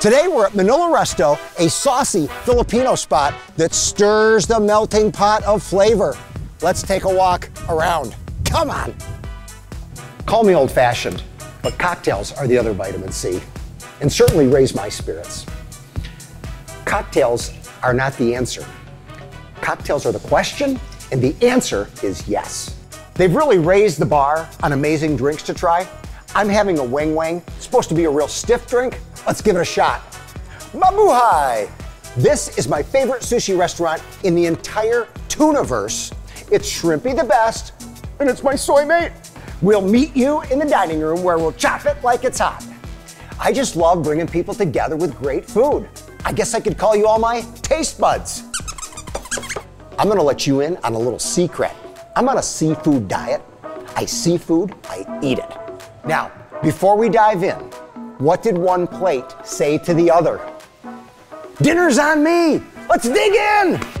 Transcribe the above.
Today we're at Manila Resto, a saucy Filipino spot that stirs the melting pot of flavor. Let's take a walk around. Come on. Call me old fashioned, but cocktails are the other vitamin C and certainly raise my spirits. Cocktails are not the answer. Cocktails are the question, and the answer is yes. They've really raised the bar on amazing drinks to try. I'm having a Wang Wang. It's supposed to be a real stiff drink. Let's give it a shot. Mabuhay! This is my favorite sushi restaurant in the entire Tuniverse. It's Shrimpy the best, and it's my soy mate. We'll meet you in the dining room where we'll chop it like it's hot. I just love bringing people together with great food. I guess I could call you all my taste buds. I'm gonna let you in on a little secret. I'm on a seafood diet. I see food, I eat it. Now, before we dive in, what did one plate say to the other? Dinner's on me! Let's dig in!